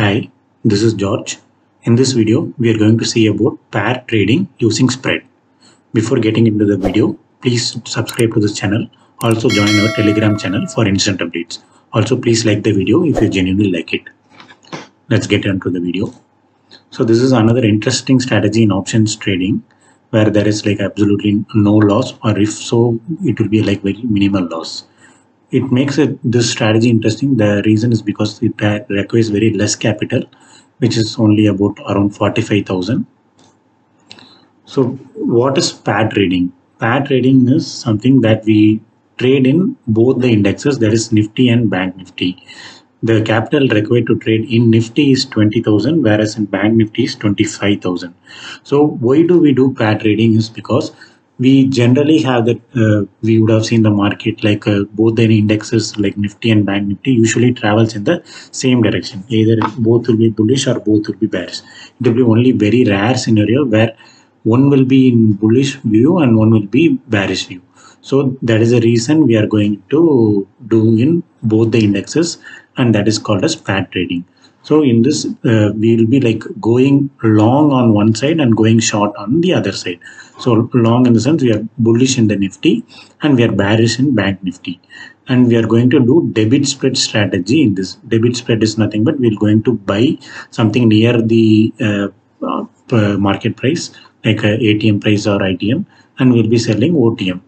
Hi, this is George. In this video, we are going to see about pair trading using spread. Before getting into the video, please subscribe to this channel. Also join our Telegram channel for instant updates. Also, please like the video if you genuinely like it. Let's get into the video. So this is another interesting strategy in options trading where there is like absolutely no loss or if so, it will be like very minimal loss it makes it this strategy interesting. The reason is because it requires very less capital which is only about around 45000 so what is pair trading? Pair trading is something that we trade in both the indexes that is nifty and bank nifty. The capital required to trade in nifty is 20000 whereas in bank nifty is 25000 so why do we do pair trading is because we generally have that uh, we would have seen the market like uh, both the indexes like nifty and bank nifty usually travels in the same direction. Either both will be bullish or both will be bearish. It will be only very rare scenario where one will be in bullish view and one will be bearish view. So that is the reason we are going to do in both the indexes and that is called as pair trading so in this, uh, we will be like going long on one side and going short on the other side. So long in the sense we are bullish in the Nifty and we are bearish in Bank Nifty. And we are going to do debit spread strategy in this. Debit spread is nothing but we're going to buy something near the uh, uh, market price like ATM price or ITM and we'll be selling OTM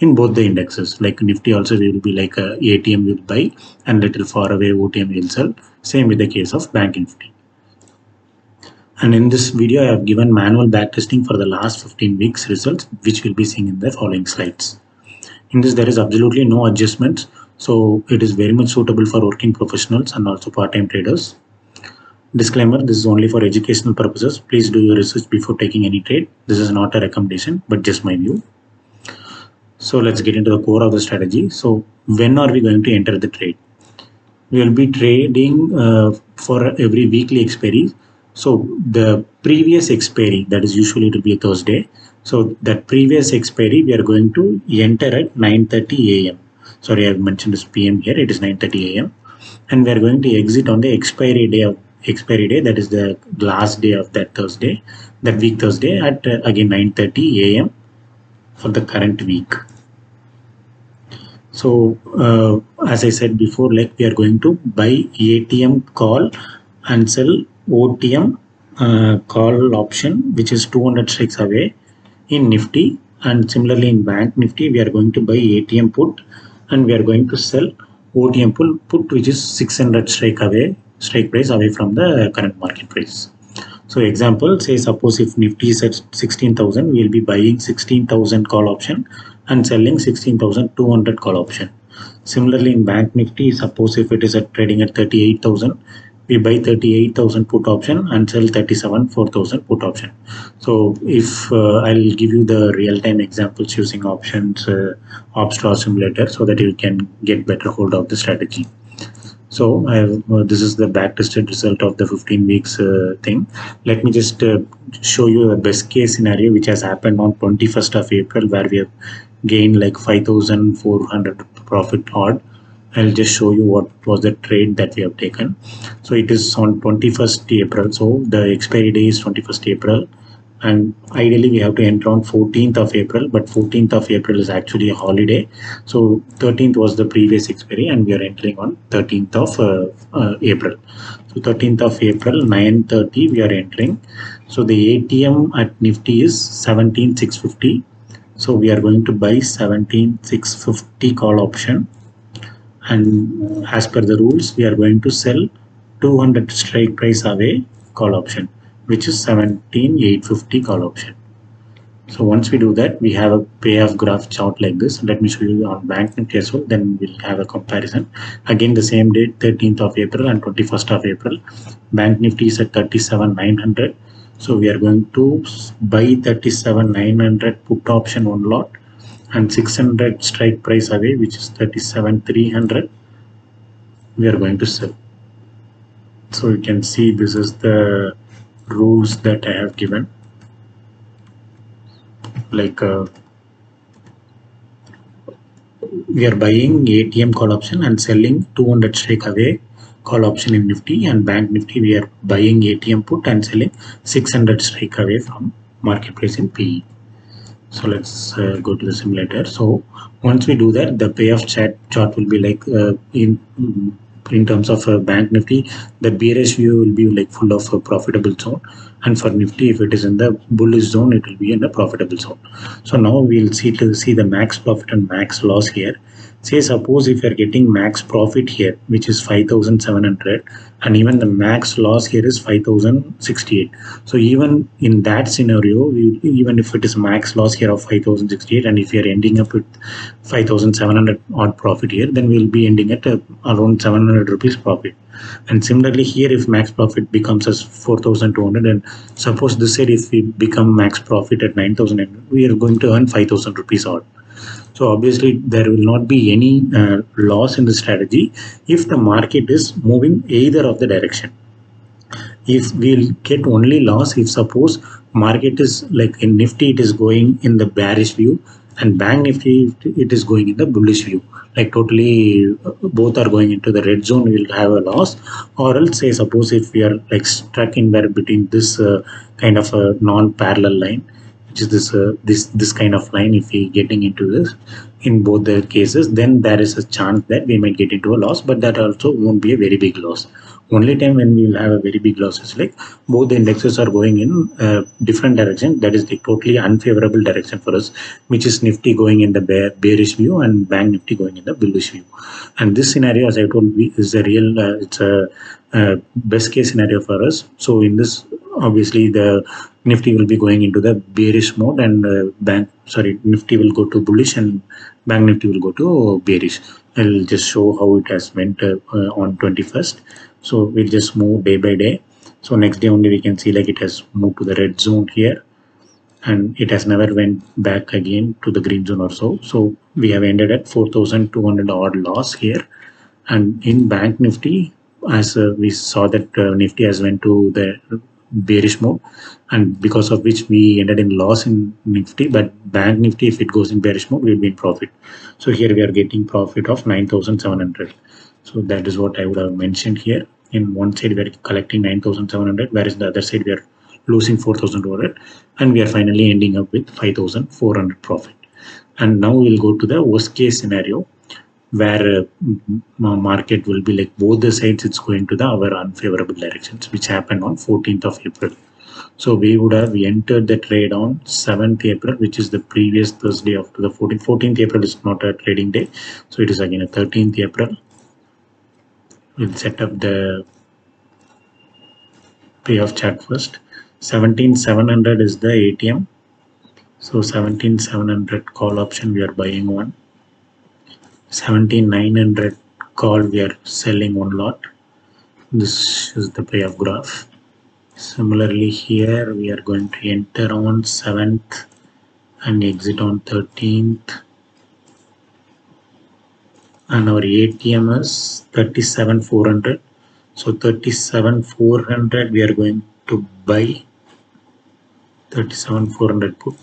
in both the indexes. Like nifty also will be like a atm will buy and little far away otm will sell. Same with the case of bank nifty. And in this video i have given manual backtesting for the last 15 weeks results which will be seen in the following slides. In this there is absolutely no adjustments so it is very much suitable for working professionals and also part-time traders. Disclaimer this is only for educational purposes. Please do your research before taking any trade. This is not a recommendation but just my view so let's get into the core of the strategy. So when are we going to enter the trade? We will be trading uh, for every weekly expiry. So the previous expiry, that is usually will be a Thursday. So that previous expiry, we are going to enter at 9.30 a.m. Sorry, I have mentioned this PM here. It is 9.30 a.m. And we are going to exit on the expiry day of expiry day. That is the last day of that Thursday, that week Thursday at uh, again 9.30 a.m for the current week so uh, as i said before like we are going to buy atm call and sell otm uh, call option which is 200 strikes away in nifty. And similarly in bank nifty we are going to buy atm put and we are going to sell otm pull put which is 600 strike away strike price away from the current market price. So example, say suppose if Nifty is at 16,000, we'll be buying 16,000 call option and selling 16,200 call option. Similarly, in Bank Nifty, suppose if it is at trading at 38,000, we buy 38,000 put option and sell 37 4,000 put option. So if uh, I'll give you the real-time examples using options uh, simulator so that you can get better hold of the strategy. So uh, this is the back-tested result of the 15 weeks uh, thing. Let me just uh, show you the best case scenario which has happened on 21st of April where we have gained like 5,400 profit odd. I'll just show you what was the trade that we have taken. So it is on 21st April. So the expiry day is 21st April and ideally we have to enter on 14th of April but 14th of April is actually a holiday so 13th was the previous expiry and we are entering on 13th of uh, uh, April so 13th of April 9:30 we are entering so the ATM at Nifty is 17650 so we are going to buy 17650 call option and as per the rules we are going to sell 200 strike price away call option which is 17850 call option. So once we do that, we have a payoff graph chart like this. Let me show you on Bank Nifty as well. Then we'll have a comparison. Again, the same date, 13th of April and 21st of April. Bank Nifty is at 37,900. So we are going to buy 37,900 put option one lot and 600 strike price away, which is 37,300. We are going to sell. So you can see this is the rules that I have given like uh, we are buying ATM call option and selling 200 strike away call option in Nifty and Bank Nifty we are buying ATM put and selling 600 strike away from market price in PE. So let's uh, go to the simulator. So once we do that, the payoff chart chart will be like uh, in in terms of uh, bank nifty the bearish view will be like full of a profitable zone and for nifty if it is in the bullish zone it will be in the profitable zone so now we'll see to see the max profit and max loss here say suppose if you're getting max profit here which is 5700 and even the max loss here is 5068 so even in that scenario even if it is max loss here of 5068 and if you're ending up with 5700 odd profit here then we'll be ending at uh, around 700 rupees profit. And similarly here if max profit becomes as 4200 and suppose this said if we become max profit at 9000 we are going to earn 5000 rupees odd so obviously there will not be any uh, loss in the strategy if the market is moving either of the direction. If we'll get only loss if suppose market is like in Nifty it is going in the bearish view and Bank Nifty it is going in the bullish view like totally uh, both are going into the red zone we'll have a loss or else say suppose if we are like stuck in there between this uh, kind of a non-parallel line which is this uh, this this kind of line if we getting into this in both the cases then there is a chance that we might get into a loss but that also won't be a very big loss only time when we will have a very big loss is like both the indexes are going in a different direction. That is the totally unfavorable direction for us which is nifty going in the bear, bearish view and bank nifty going in the bullish view. And this scenario as i told you is a real uh, it's a, a best case scenario for us. So in this obviously the nifty will be going into the bearish mode and uh, bank sorry nifty will go to bullish and bank nifty will go to bearish. I'll just show how it has went uh, uh, on 21st so we'll just move day by day. So next day only we can see like it has moved to the red zone here. And it has never went back again to the green zone or so so we have ended at 4200 odd loss here. And in bank nifty as uh, we saw that uh, nifty has went to the bearish mode. And because of which we ended in loss in nifty but bank nifty if it goes in bearish mode we'll be in profit. So here we are getting profit of 9700 so that is what i would have mentioned here in one side we are collecting 9700 whereas the other side we are losing 4200 and we are finally ending up with 5400 profit. And now we'll go to the worst case scenario where uh, market will be like both the sides it's going to the our unfavorable directions which happened on 14th of April. So we would have entered the trade on 7th April which is the previous Thursday after the 14th 14th April is not a trading day so it is again a 13th April we'll set up the payoff chart first. 17700 is the ATM so 17700 call option we are buying one. 17900 call we are selling one lot. This is the payoff graph. Similarly here we are going to enter on 7th and exit on 13th and our ATM is 37400 so 37400 we are going to buy. 37400 put.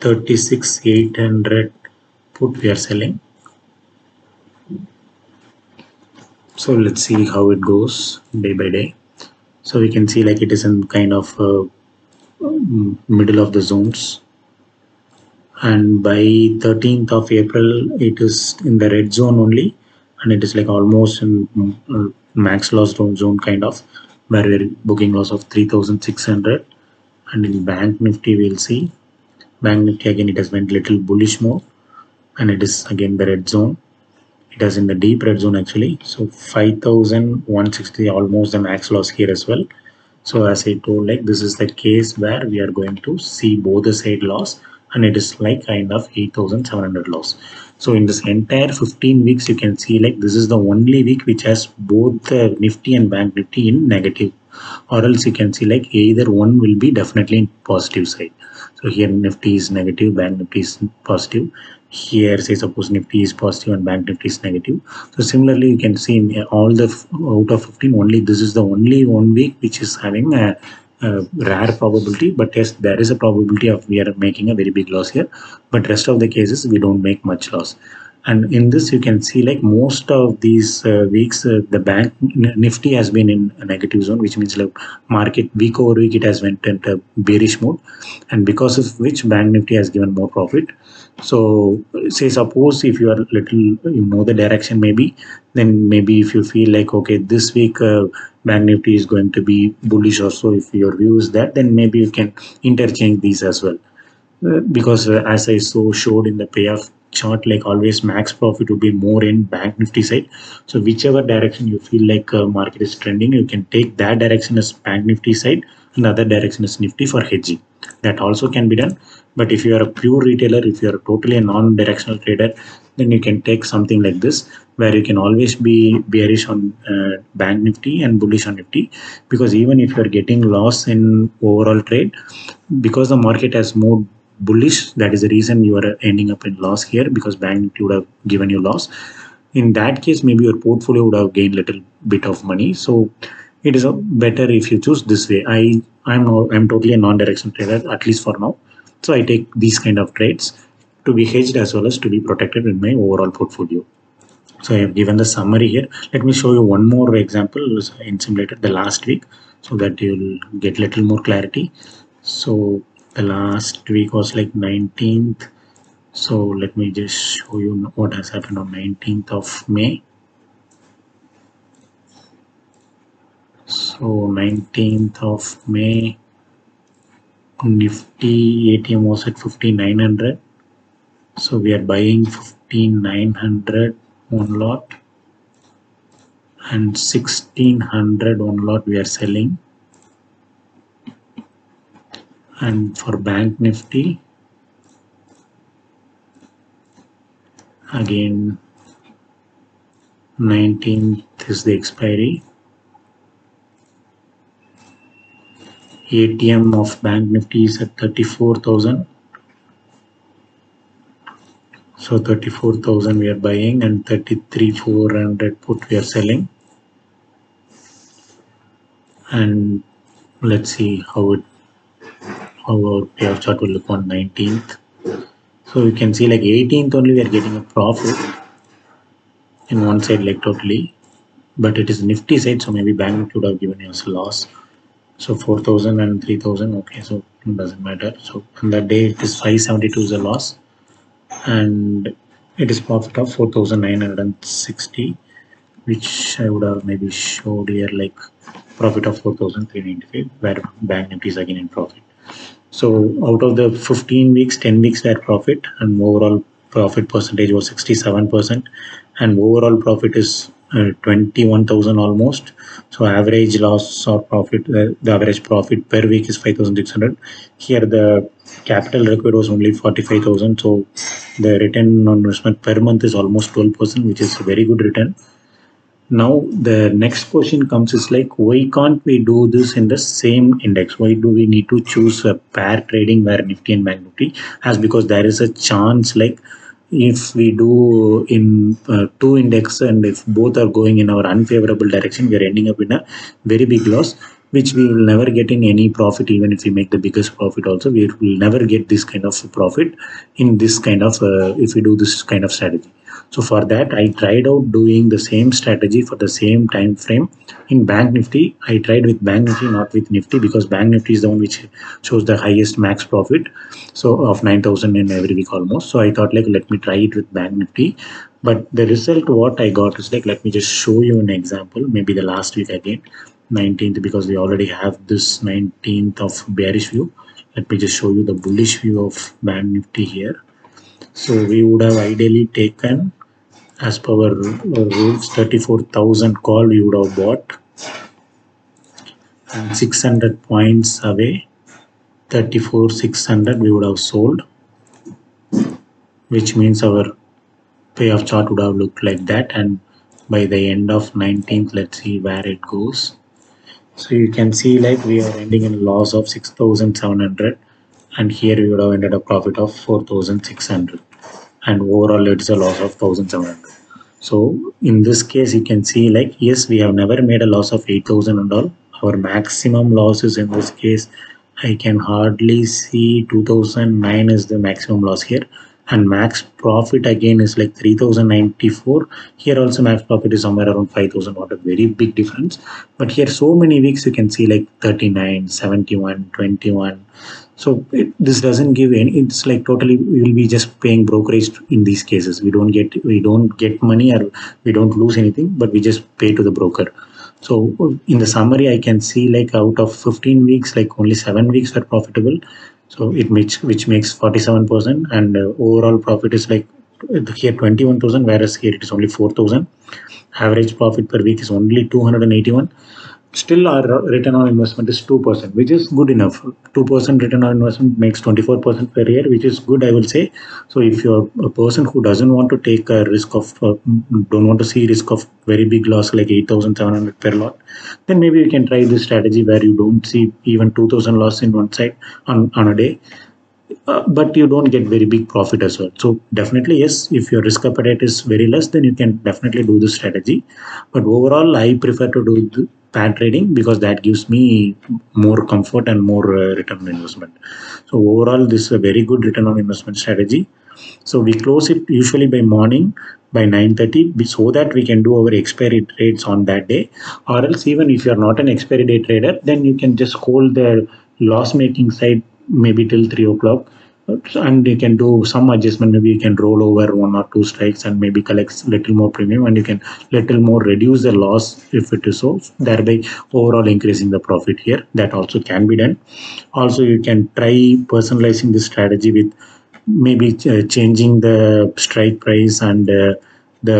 36800 put we are selling. So let's see how it goes day by day. So we can see like it is in kind of uh, middle of the zones and by 13th of April it is in the red zone only. And it is like almost in uh, max loss zone kind of where we're booking loss of 3600 and in bank nifty we'll see. Bank nifty again it has went little bullish mode and it is again the red zone. It is in the deep red zone actually. So 5160 almost the max loss here as well. So as i told like this is the case where we are going to see both the side loss and it is like kind of 8700 loss. So in this entire 15 weeks you can see like this is the only week which has both the nifty and bank nifty in negative. Or else you can see like either one will be definitely in positive side. So here nifty is negative bank nifty is positive. Here say suppose nifty is positive and bank nifty is negative. So similarly you can see in all the out of 15 only this is the only one week which is having a, a rare probability but yes there is a probability of we are making a very big loss here. But rest of the cases we don't make much loss and in this you can see like most of these uh, weeks uh, the bank nifty has been in a negative zone which means like market week over week it has went into bearish mode. And because of which bank nifty has given more profit. So say suppose if you are little you know the direction maybe then maybe if you feel like okay this week uh, bank nifty is going to be bullish also if your view is that then maybe you can interchange these as well. Uh, because uh, as i so showed in the payoff chart like always max profit would be more in bank nifty side. So whichever direction you feel like uh, market is trending you can take that direction as bank nifty side and other direction is nifty for hedging. That also can be done. But if you are a pure retailer if you are totally a non-directional trader then you can take something like this where you can always be bearish on uh, bank nifty and bullish on nifty. Because even if you are getting loss in overall trade because the market has moved bullish that is the reason you are ending up in loss here because bank would have given you loss in that case maybe your portfolio would have gained little bit of money so it is better if you choose this way i i'm i'm totally a non-directional trader at least for now so I take these kind of trades to be hedged as well as to be protected in my overall portfolio. So I have given the summary here. Let me show you one more example in simulator the last week so that you'll get little more clarity. So the last week was like 19th. So let me just show you what has happened on 19th of May. So 19th of May Nifty ATM was at 5900 so we are buying 5900 one lot and 1600 one lot we are selling and for bank nifty again 19th is the expiry ATM of Bank Nifty is at 34,000. So 34,000 we are buying and 33,400 put we are selling. And let's see how it our payoff chart will look on 19th. So you can see like 18th only we are getting a profit in one side like totally, but it is Nifty side, so maybe Bank would have given us a loss. So 4000 and 3000 okay so it doesn't matter. So on that day it is 572 is a loss. And it is profit of 4960 which I would have maybe showed here like profit of 4395 where bank nifty is again in profit so out of the 15 weeks 10 weeks were profit and overall profit percentage was 67 percent and overall profit is uh, 21,000 almost. So average loss or profit, uh, the average profit per week is 5,600. Here the capital required was only 45,000. So the return on investment per month is almost 12%, which is a very good return. Now the next question comes is like, why can't we do this in the same index? Why do we need to choose a pair trading where Nifty and Bank Nifty? As because there is a chance like if we do in uh, two index and if both are going in our unfavorable direction we are ending up in a very big loss which we will never get in any profit even if we make the biggest profit also we will never get this kind of profit in this kind of uh, if we do this kind of strategy so for that, I tried out doing the same strategy for the same time frame in Bank Nifty. I tried with Bank Nifty, not with Nifty, because Bank Nifty is the one which shows the highest max profit. So of 9,000 in every week almost. So I thought like, let me try it with Bank Nifty. But the result what I got is like, let me just show you an example. Maybe the last week again, 19th, because we already have this 19th of bearish view. Let me just show you the bullish view of Bank Nifty here so we would have ideally taken as per our rules 34,000 call we would have bought. And 600 points away 34 600 we would have sold which means our payoff chart would have looked like that. And by the end of 19th let's see where it goes. So you can see like we are ending in loss of 6700 and here we would have ended a profit of 4600 and overall it's a loss of 1700 so in this case you can see like yes we have never made a loss of 8000 and all. Our maximum losses in this case i can hardly see 2009 is the maximum loss here. And max profit again is like 3094 here also max profit is somewhere around 5000 not a very big difference. But here so many weeks you can see like 39 71 21 so it, this doesn't give any it's like totally we will be just paying brokerage in these cases. We don't get we don't get money or we don't lose anything but we just pay to the broker. So in the summary i can see like out of 15 weeks like only seven weeks are profitable. So it makes which makes 47 percent and uh, overall profit is like here 21,000 whereas here it is only 4,000 average profit per week is only 281 still our return on investment is 2% which is good enough. 2% return on investment makes 24% per year which is good i will say. So if you're a person who doesn't want to take a risk of uh, don't want to see risk of very big loss like 8700 per lot then maybe you can try this strategy where you don't see even 2000 loss in one side on, on a day. Uh, but you don't get very big profit as well. So definitely yes if your risk appetite is very less then you can definitely do this strategy. But overall i prefer to do pair trading because that gives me more comfort and more uh, return on investment. So overall this is a very good return on investment strategy. So we close it usually by morning by 9.30 so that we can do our expiry trades on that day. Or else even if you're not an expiry day trader then you can just hold the loss making side maybe till 3 o'clock and you can do some adjustment. Maybe you can roll over one or two strikes and maybe collect little more premium. And you can little more reduce the loss if it is so. Thereby overall increasing the profit here. That also can be done. Also you can try personalizing this strategy with maybe uh, changing the strike price and uh, the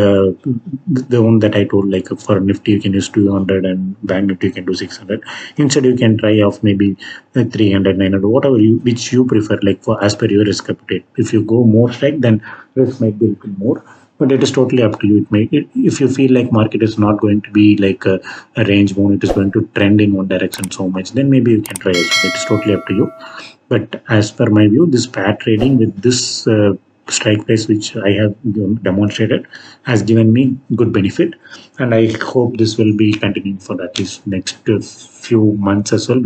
the one that I told like for Nifty you can use 200 and Bank Nifty you can do 600 instead you can try off maybe 300 900 whatever you which you prefer like for as per your risk appetite. If you go more strike then risk might be a little more but it is totally up to you. It may it, if you feel like market is not going to be like a, a range bound it is going to trend in one direction so much then maybe you can try it is totally up to you. But as per my view this pair trading with this uh, strike price which I have demonstrated has given me good benefit. And I hope this will be continuing for at least next few months as well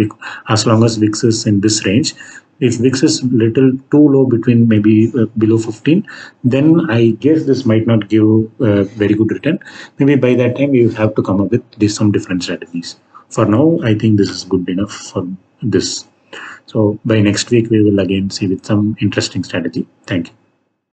as long as VIX is in this range. If VIX is little too low between maybe uh, below 15 then I guess this might not give a very good return. Maybe by that time you have to come up with this, some different strategies. For now I think this is good enough for this. So by next week we will again see with some interesting strategy. Thank you